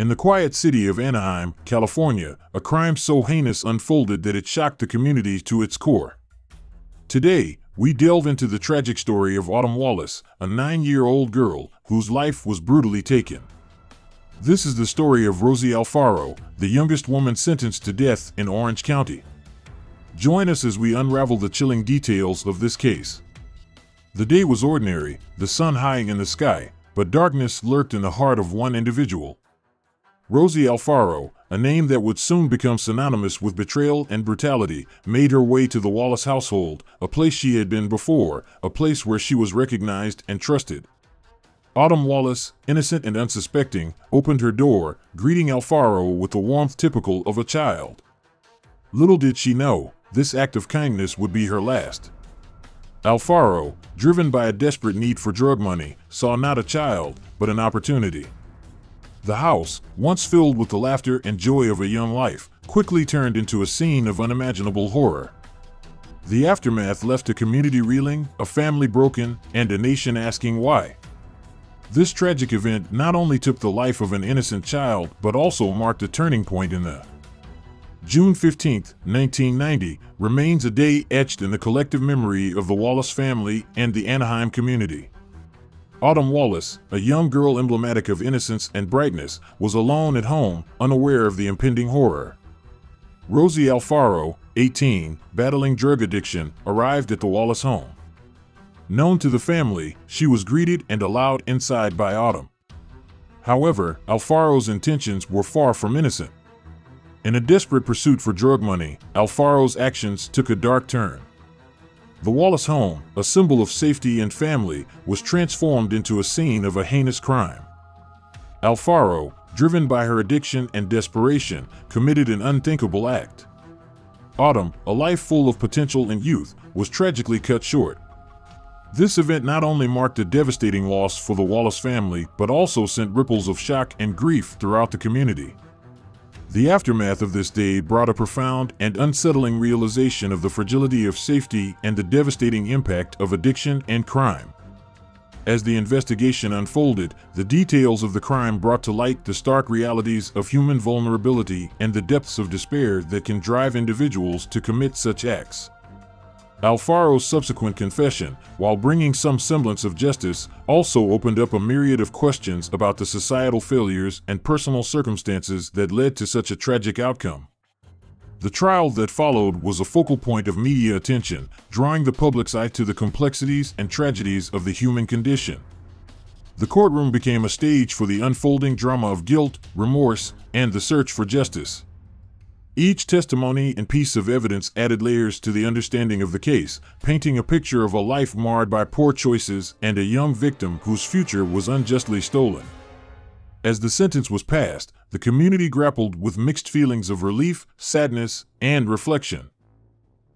In the quiet city of Anaheim, California, a crime so heinous unfolded that it shocked the community to its core. Today, we delve into the tragic story of Autumn Wallace, a nine year old girl whose life was brutally taken. This is the story of Rosie Alfaro, the youngest woman sentenced to death in Orange County. Join us as we unravel the chilling details of this case. The day was ordinary, the sun high in the sky, but darkness lurked in the heart of one individual. Rosie Alfaro, a name that would soon become synonymous with betrayal and brutality, made her way to the Wallace household, a place she had been before, a place where she was recognized and trusted. Autumn Wallace, innocent and unsuspecting, opened her door, greeting Alfaro with the warmth typical of a child. Little did she know, this act of kindness would be her last. Alfaro, driven by a desperate need for drug money, saw not a child, but an opportunity. The house, once filled with the laughter and joy of a young life, quickly turned into a scene of unimaginable horror. The aftermath left a community reeling, a family broken, and a nation asking why. This tragic event not only took the life of an innocent child, but also marked a turning point in the June 15, 1990, remains a day etched in the collective memory of the Wallace family and the Anaheim community. Autumn Wallace, a young girl emblematic of innocence and brightness, was alone at home, unaware of the impending horror. Rosie Alfaro, 18, battling drug addiction, arrived at the Wallace home. Known to the family, she was greeted and allowed inside by Autumn. However, Alfaro's intentions were far from innocent. In a desperate pursuit for drug money, Alfaro's actions took a dark turn. The Wallace home, a symbol of safety and family, was transformed into a scene of a heinous crime. Alfaro, driven by her addiction and desperation, committed an unthinkable act. Autumn, a life full of potential and youth, was tragically cut short. This event not only marked a devastating loss for the Wallace family, but also sent ripples of shock and grief throughout the community. The aftermath of this day brought a profound and unsettling realization of the fragility of safety and the devastating impact of addiction and crime. As the investigation unfolded, the details of the crime brought to light the stark realities of human vulnerability and the depths of despair that can drive individuals to commit such acts. Alfaro's subsequent confession, while bringing some semblance of justice, also opened up a myriad of questions about the societal failures and personal circumstances that led to such a tragic outcome. The trial that followed was a focal point of media attention, drawing the public's eye to the complexities and tragedies of the human condition. The courtroom became a stage for the unfolding drama of guilt, remorse, and the search for justice. Each testimony and piece of evidence added layers to the understanding of the case, painting a picture of a life marred by poor choices and a young victim whose future was unjustly stolen. As the sentence was passed, the community grappled with mixed feelings of relief, sadness, and reflection.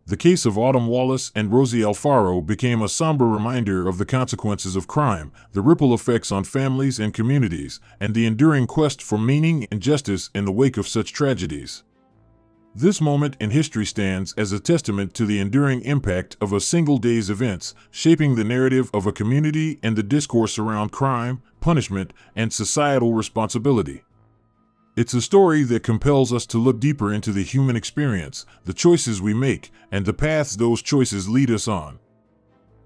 The case of Autumn Wallace and Rosie Alfaro became a somber reminder of the consequences of crime, the ripple effects on families and communities, and the enduring quest for meaning and justice in the wake of such tragedies. This moment in history stands as a testament to the enduring impact of a single day's events, shaping the narrative of a community and the discourse around crime, punishment, and societal responsibility. It's a story that compels us to look deeper into the human experience, the choices we make, and the paths those choices lead us on.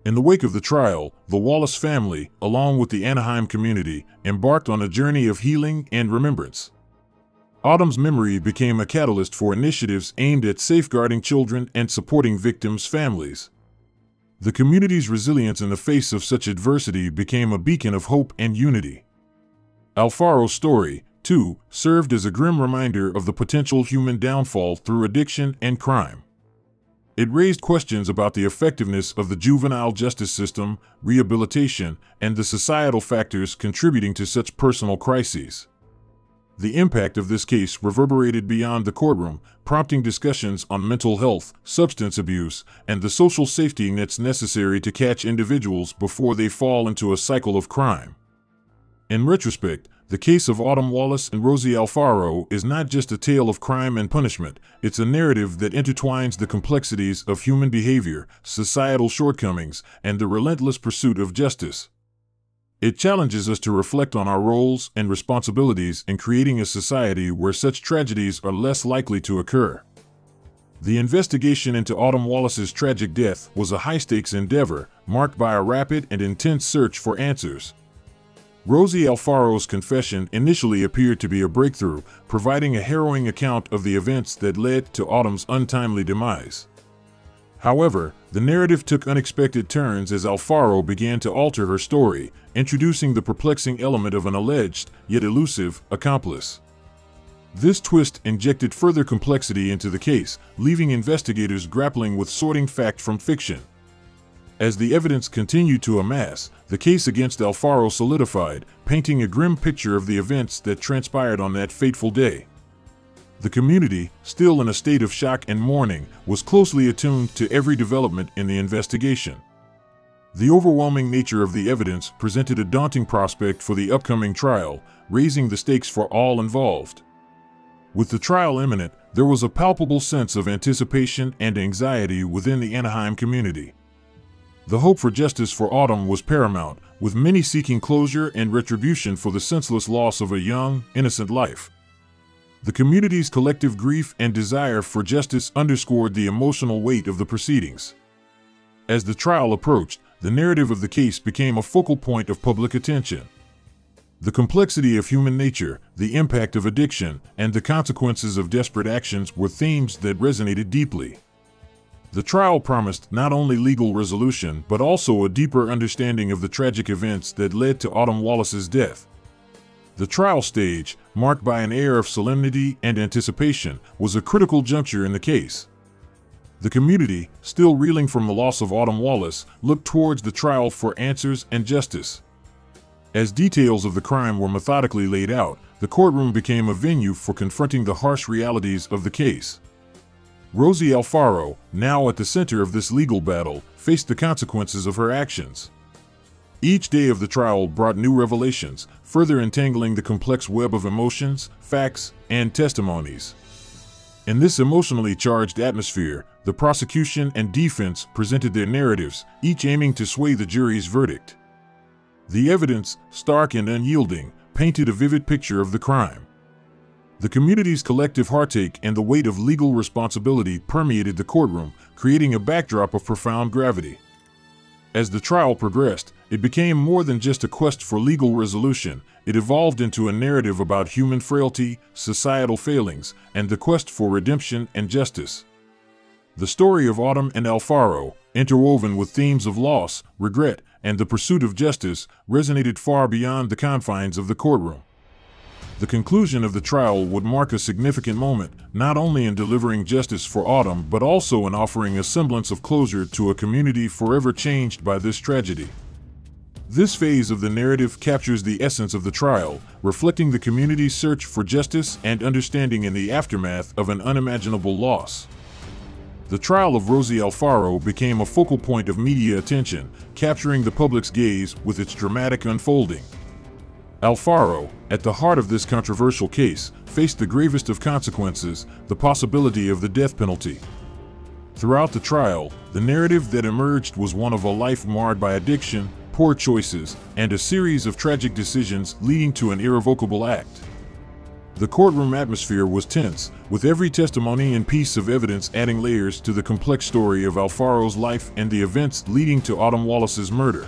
In the wake of the trial, the Wallace family, along with the Anaheim community, embarked on a journey of healing and remembrance. Autumn's memory became a catalyst for initiatives aimed at safeguarding children and supporting victims' families. The community's resilience in the face of such adversity became a beacon of hope and unity. Alfaro's story, too, served as a grim reminder of the potential human downfall through addiction and crime. It raised questions about the effectiveness of the juvenile justice system, rehabilitation, and the societal factors contributing to such personal crises. The impact of this case reverberated beyond the courtroom, prompting discussions on mental health, substance abuse, and the social safety nets necessary to catch individuals before they fall into a cycle of crime. In retrospect, the case of Autumn Wallace and Rosie Alfaro is not just a tale of crime and punishment, it's a narrative that intertwines the complexities of human behavior, societal shortcomings, and the relentless pursuit of justice. It challenges us to reflect on our roles and responsibilities in creating a society where such tragedies are less likely to occur. The investigation into Autumn Wallace's tragic death was a high stakes endeavor marked by a rapid and intense search for answers. Rosie Alfaro's confession initially appeared to be a breakthrough, providing a harrowing account of the events that led to Autumn's untimely demise. However, the narrative took unexpected turns as Alfaro began to alter her story, introducing the perplexing element of an alleged, yet elusive, accomplice. This twist injected further complexity into the case, leaving investigators grappling with sorting fact from fiction. As the evidence continued to amass, the case against Alfaro solidified, painting a grim picture of the events that transpired on that fateful day. The community, still in a state of shock and mourning, was closely attuned to every development in the investigation. The overwhelming nature of the evidence presented a daunting prospect for the upcoming trial, raising the stakes for all involved. With the trial imminent, there was a palpable sense of anticipation and anxiety within the Anaheim community. The hope for justice for Autumn was paramount, with many seeking closure and retribution for the senseless loss of a young, innocent life. The community's collective grief and desire for justice underscored the emotional weight of the proceedings. As the trial approached, the narrative of the case became a focal point of public attention. The complexity of human nature, the impact of addiction, and the consequences of desperate actions were themes that resonated deeply. The trial promised not only legal resolution but also a deeper understanding of the tragic events that led to Autumn Wallace's death. The trial stage, marked by an air of solemnity and anticipation, was a critical juncture in the case. The community, still reeling from the loss of Autumn Wallace, looked towards the trial for answers and justice. As details of the crime were methodically laid out, the courtroom became a venue for confronting the harsh realities of the case. Rosie Alfaro, now at the center of this legal battle, faced the consequences of her actions. Each day of the trial brought new revelations, further entangling the complex web of emotions, facts, and testimonies. In this emotionally charged atmosphere, the prosecution and defense presented their narratives, each aiming to sway the jury's verdict. The evidence, stark and unyielding, painted a vivid picture of the crime. The community's collective heartache and the weight of legal responsibility permeated the courtroom, creating a backdrop of profound gravity. As the trial progressed, it became more than just a quest for legal resolution, it evolved into a narrative about human frailty, societal failings, and the quest for redemption and justice. The story of Autumn and Alfaro, interwoven with themes of loss, regret, and the pursuit of justice, resonated far beyond the confines of the courtroom. The conclusion of the trial would mark a significant moment, not only in delivering justice for Autumn, but also in offering a semblance of closure to a community forever changed by this tragedy. This phase of the narrative captures the essence of the trial, reflecting the community's search for justice and understanding in the aftermath of an unimaginable loss. The trial of Rosie Alfaro became a focal point of media attention, capturing the public's gaze with its dramatic unfolding. Alfaro, at the heart of this controversial case, faced the gravest of consequences, the possibility of the death penalty. Throughout the trial, the narrative that emerged was one of a life marred by addiction, poor choices, and a series of tragic decisions leading to an irrevocable act. The courtroom atmosphere was tense, with every testimony and piece of evidence adding layers to the complex story of Alfaro's life and the events leading to Autumn Wallace's murder.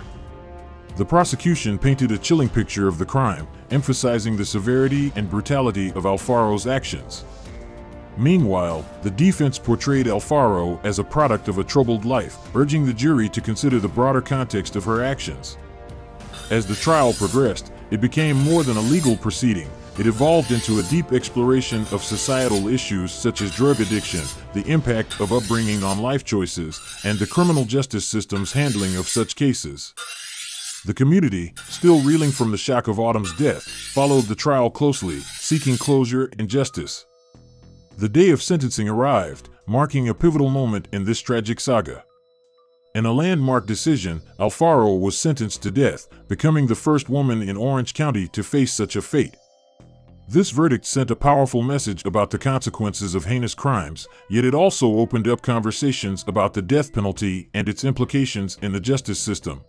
The prosecution painted a chilling picture of the crime, emphasizing the severity and brutality of Alfaro's actions. Meanwhile, the defense portrayed Alfaro as a product of a troubled life, urging the jury to consider the broader context of her actions. As the trial progressed, it became more than a legal proceeding, it evolved into a deep exploration of societal issues such as drug addiction, the impact of upbringing on life choices, and the criminal justice system's handling of such cases. The community, still reeling from the shock of Autumn's death, followed the trial closely, seeking closure and justice. The day of sentencing arrived, marking a pivotal moment in this tragic saga. In a landmark decision, Alfaro was sentenced to death, becoming the first woman in Orange County to face such a fate. This verdict sent a powerful message about the consequences of heinous crimes, yet it also opened up conversations about the death penalty and its implications in the justice system.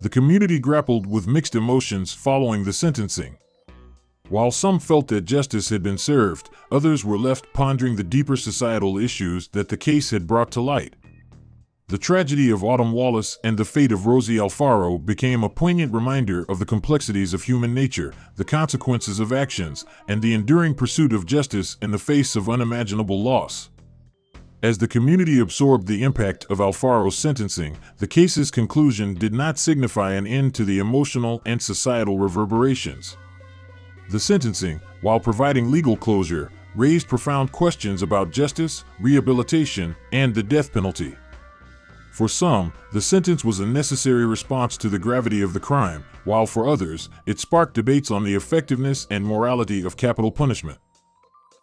The community grappled with mixed emotions following the sentencing. While some felt that justice had been served, others were left pondering the deeper societal issues that the case had brought to light. The tragedy of Autumn Wallace and the fate of Rosie Alfaro became a poignant reminder of the complexities of human nature, the consequences of actions, and the enduring pursuit of justice in the face of unimaginable loss. As the community absorbed the impact of Alfaro's sentencing, the case's conclusion did not signify an end to the emotional and societal reverberations. The sentencing, while providing legal closure, raised profound questions about justice, rehabilitation, and the death penalty. For some, the sentence was a necessary response to the gravity of the crime, while for others, it sparked debates on the effectiveness and morality of capital punishment.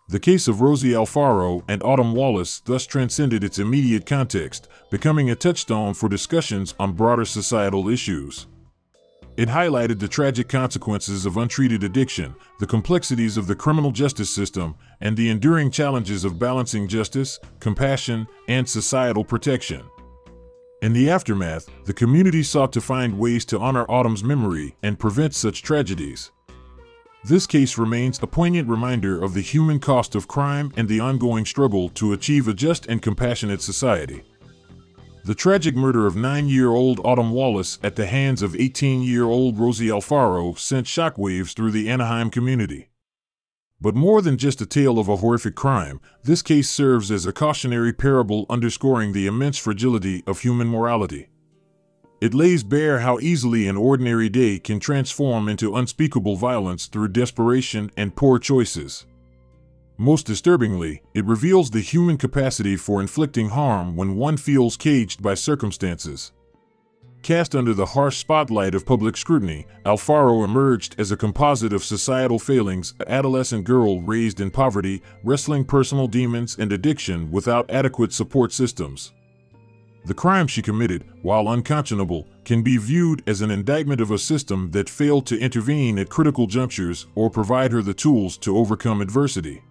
The case of Rosie Alfaro and Autumn Wallace thus transcended its immediate context, becoming a touchstone for discussions on broader societal issues. It highlighted the tragic consequences of untreated addiction, the complexities of the criminal justice system, and the enduring challenges of balancing justice, compassion, and societal protection. In the aftermath, the community sought to find ways to honor Autumn's memory and prevent such tragedies. This case remains a poignant reminder of the human cost of crime and the ongoing struggle to achieve a just and compassionate society. The tragic murder of nine year old Autumn Wallace at the hands of 18 year old Rosie Alfaro sent shockwaves through the Anaheim community. But more than just a tale of a horrific crime, this case serves as a cautionary parable underscoring the immense fragility of human morality. It lays bare how easily an ordinary day can transform into unspeakable violence through desperation and poor choices. Most disturbingly, it reveals the human capacity for inflicting harm when one feels caged by circumstances. Cast under the harsh spotlight of public scrutiny, Alfaro emerged as a composite of societal failings, an adolescent girl raised in poverty, wrestling personal demons and addiction without adequate support systems. The crime she committed, while unconscionable, can be viewed as an indictment of a system that failed to intervene at critical junctures or provide her the tools to overcome adversity.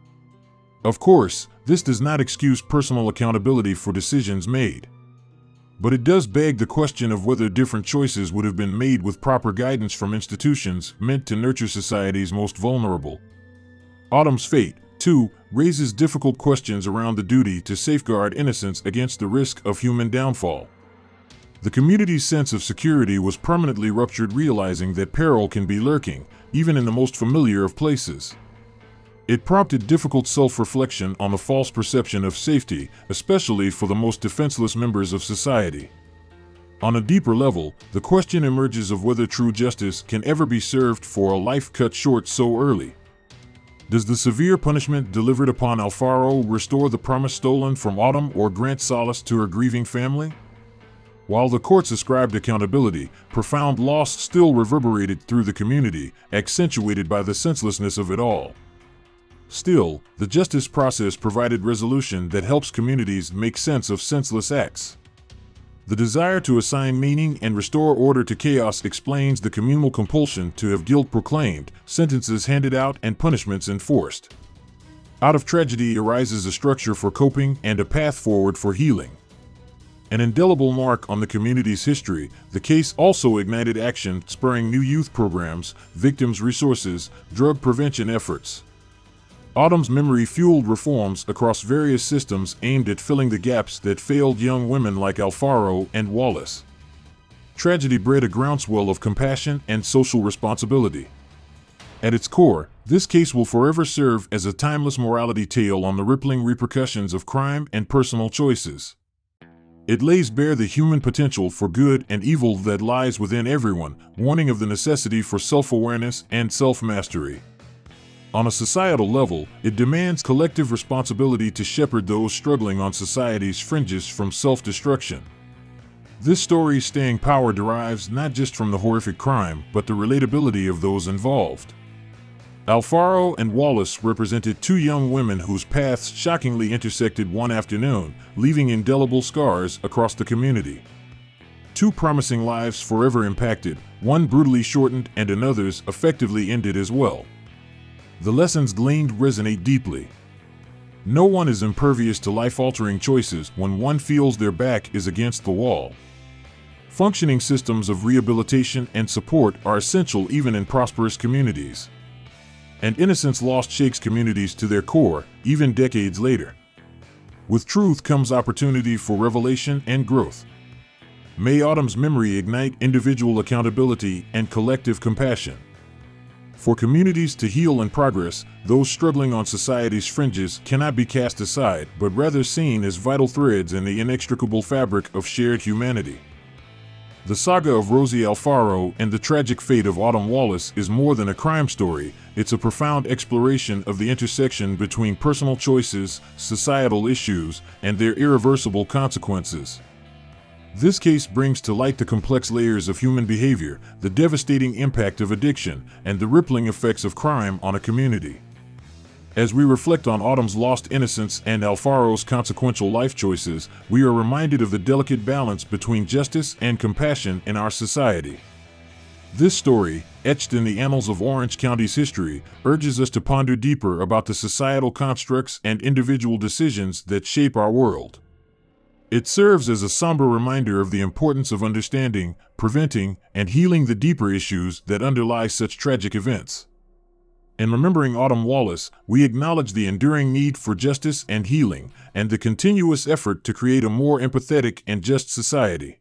Of course, this does not excuse personal accountability for decisions made. But it does beg the question of whether different choices would have been made with proper guidance from institutions meant to nurture society's most vulnerable. Autumn's fate, too, raises difficult questions around the duty to safeguard innocence against the risk of human downfall. The community's sense of security was permanently ruptured, realizing that peril can be lurking, even in the most familiar of places. It prompted difficult self reflection on the false perception of safety, especially for the most defenseless members of society. On a deeper level, the question emerges of whether true justice can ever be served for a life cut short so early. Does the severe punishment delivered upon Alfaro restore the promise stolen from Autumn or grant solace to her grieving family? While the courts ascribed accountability, profound loss still reverberated through the community, accentuated by the senselessness of it all. Still, the justice process provided resolution that helps communities make sense of senseless acts. The desire to assign meaning and restore order to chaos explains the communal compulsion to have guilt proclaimed, sentences handed out, and punishments enforced. Out of tragedy arises a structure for coping and a path forward for healing. An indelible mark on the community's history, the case also ignited action, spurring new youth programs, victims' resources, drug prevention efforts. Autumn's memory fueled reforms across various systems aimed at filling the gaps that failed young women like Alfaro and Wallace. Tragedy bred a groundswell of compassion and social responsibility. At its core, this case will forever serve as a timeless morality tale on the rippling repercussions of crime and personal choices. It lays bare the human potential for good and evil that lies within everyone, warning of the necessity for self awareness and self mastery. On a societal level, it demands collective responsibility to shepherd those struggling on society's fringes from self destruction. This story's staying power derives not just from the horrific crime, but the relatability of those involved. Alfaro and Wallace represented two young women whose paths shockingly intersected one afternoon, leaving indelible scars across the community. Two promising lives forever impacted, one brutally shortened and another's effectively ended as well. The lessons gleaned resonate deeply. No one is impervious to life altering choices when one feels their back is against the wall. Functioning systems of rehabilitation and support are essential even in prosperous communities. And innocence lost shakes communities to their core, even decades later. With truth comes opportunity for revelation and growth. May Autumn's memory ignite individual accountability and collective compassion. For communities to heal and progress, those struggling on society's fringes cannot be cast aside, but rather seen as vital threads in the inextricable fabric of shared humanity. The saga of Rosie Alfaro and the tragic fate of Autumn Wallace is more than a crime story, it's a profound exploration of the intersection between personal choices, societal issues, and their irreversible consequences. This case brings to light the complex layers of human behavior, the devastating impact of addiction, and the rippling effects of crime on a community. As we reflect on Autumn's lost innocence and Alfaro's consequential life choices, we are reminded of the delicate balance between justice and compassion in our society. This story, etched in the annals of Orange County's history, urges us to ponder deeper about the societal constructs and individual decisions that shape our world. It serves as a somber reminder of the importance of understanding, preventing, and healing the deeper issues that underlie such tragic events. In remembering Autumn Wallace, we acknowledge the enduring need for justice and healing, and the continuous effort to create a more empathetic and just society.